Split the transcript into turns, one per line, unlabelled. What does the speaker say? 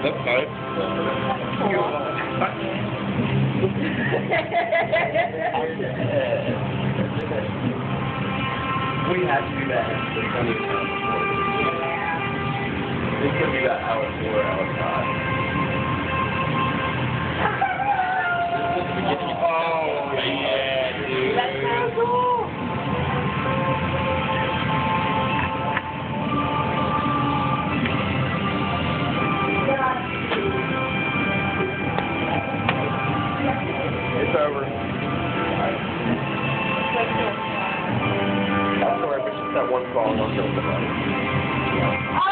That's.
We had to do that before. This could be about hour four, hour
It's over. I'm sorry, but just that one song, I'll kill somebody.
Oh,